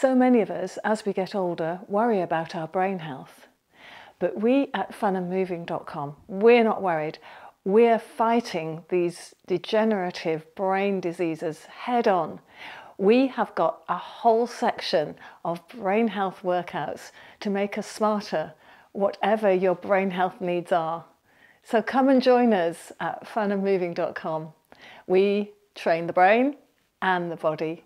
So many of us, as we get older, worry about our brain health. But we at funandmoving.com, we're not worried. We're fighting these degenerative brain diseases head on. We have got a whole section of brain health workouts to make us smarter, whatever your brain health needs are. So come and join us at funandmoving.com. We train the brain and the body